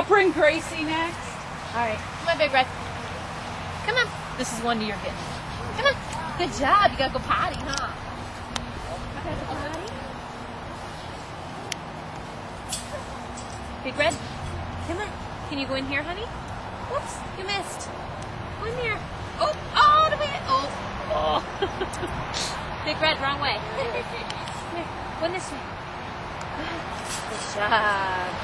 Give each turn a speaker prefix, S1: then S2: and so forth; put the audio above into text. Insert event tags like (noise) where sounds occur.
S1: I'll bring Gracie next.
S2: All right. Come on, Big Red. Come on. This is one you're getting. Come on. Good job. You gotta go potty, huh? Okay. Big Red, come on. Can you go in here, honey? Whoops, you missed. Go in there. Oh, oh, the way. Oh, oh. (laughs) Big Red, wrong way. (laughs) Here, go this way. Good job.